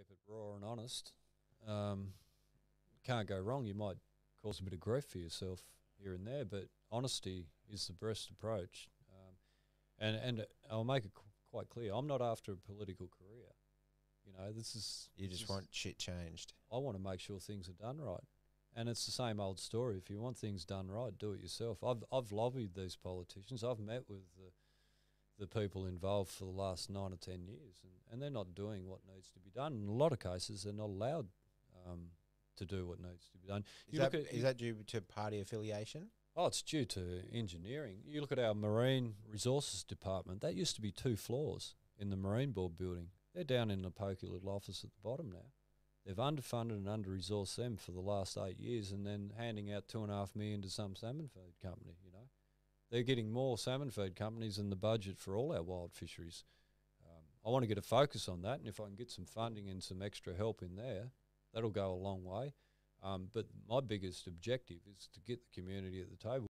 keep it raw and honest, um, can't go wrong. You might cause a bit of grief for yourself here and there, but honesty is the best approach. Um, and and I'll make it qu- quite clear: I'm not after a political career. You know, this is You just is- want shit changed. I want to make sure things are done right. And it's the same old story. If you want things done right, do it yourself. I've I've lobbied these politicians. I've met with the the people involved for the last nine or ten years, and, and they're not doing what needs to be done. In a lot of cases, they're not allowed um, to do what needs to be done. Is, that, at- is that due to party affiliation? Oh, it's due to engineering. You look at our Marine Resources Department, that used to be two floors in the Marine Board building. They're down in the pokey little office at the bottom now. They've underfunded and under resourced them for the last eight years and then handing out two and a half million to some salmon feed company, you. They're getting more salmon feed companies than the budget for all our wild fisheries. Um, I want to get a focus on that, and if I can get some funding and some extra help in there, that'll go a long way. Um, but my biggest objective is to get the community at the table.